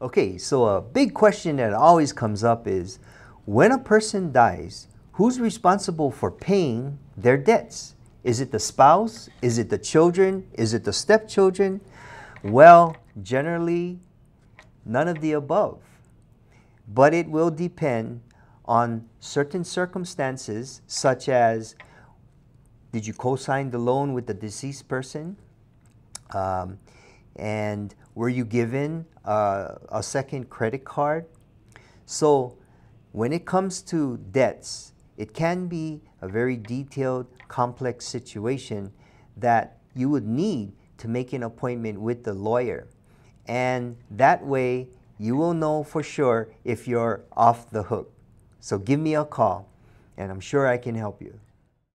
Okay, so a big question that always comes up is when a person dies, who's responsible for paying their debts? Is it the spouse? Is it the children? Is it the stepchildren? Well, generally, none of the above. But it will depend on certain circumstances, such as did you co sign the loan with the deceased person? Um, and were you given uh, a second credit card? So, when it comes to debts, it can be a very detailed, complex situation that you would need to make an appointment with the lawyer. And that way, you will know for sure if you're off the hook. So give me a call, and I'm sure I can help you.